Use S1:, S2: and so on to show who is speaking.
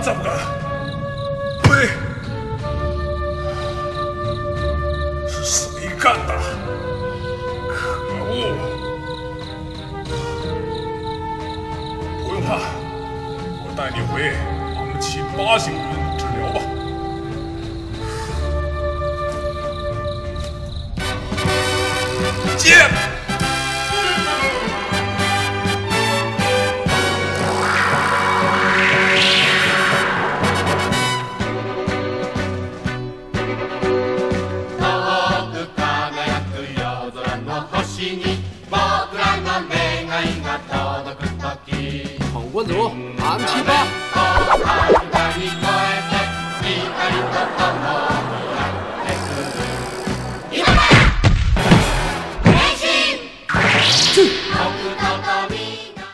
S1: 怎么敢呸是谁干的？可恶！不用怕我带你回七八星云
S2: 시니 마그라이만 맹아이 같다 더 끝났기
S3: 정권으로 암치바